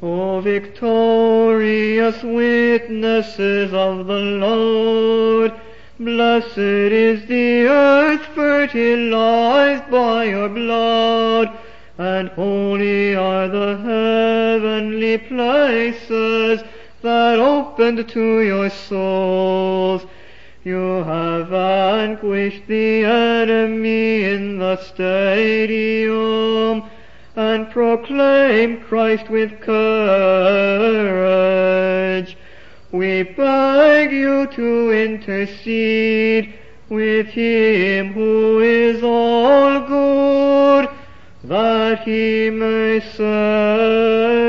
O victorious witnesses of the Lord, blessed is the earth fertilized by your blood, and holy are the heavenly places that opened to your souls. You have vanquished the enemy in the stadium proclaim Christ with courage. We beg you to intercede with him who is all good, that he may souls.